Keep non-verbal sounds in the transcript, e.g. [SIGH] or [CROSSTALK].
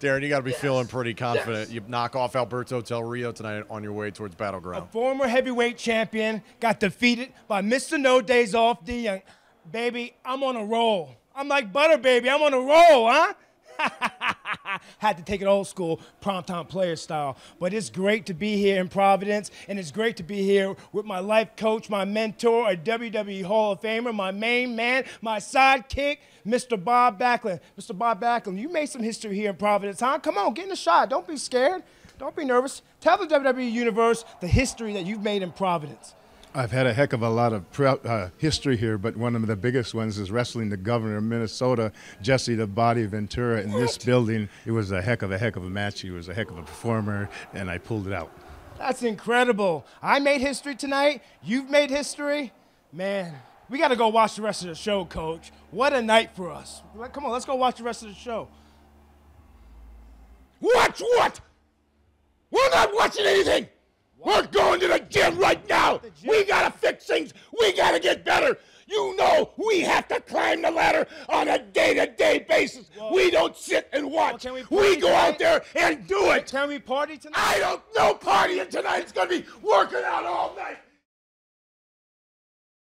Darren, you got to be feeling pretty confident. You knock off Alberto Del Rio tonight on your way towards Battleground. Former heavyweight champion got defeated by Mr. No Days Off D Young. Baby, I'm on a roll. I'm like butter, baby. I'm on a roll, huh? [LAUGHS] [LAUGHS] Had to take it old school, primetime player style. But it's great to be here in Providence, and it's great to be here with my life coach, my mentor, a WWE Hall of Famer, my main man, my sidekick, Mr. Bob Backlund. Mr. Bob Backlund, you made some history here in Providence, huh? Come on, get in the shot. Don't be scared. Don't be nervous. Tell the WWE Universe the history that you've made in Providence. I've had a heck of a lot of uh, history here, but one of the biggest ones is wrestling the governor of Minnesota, Jesse the Body Ventura, in what? this building. It was a heck of a heck of a match. He was a heck of a performer, and I pulled it out. That's incredible. I made history tonight. You've made history. Man, we got to go watch the rest of the show, Coach. What a night for us. Come on, let's go watch the rest of the show. Watch what? We're not watching anything. We're going to the gym right? We got to fix things. We got to get better. You know we have to climb the ladder on a day-to-day basis. Well, we don't sit and watch. Well, we, we, go tonight? out there and do it. Can we party tonight? I don't know partying tonight. It's going to be working out all night.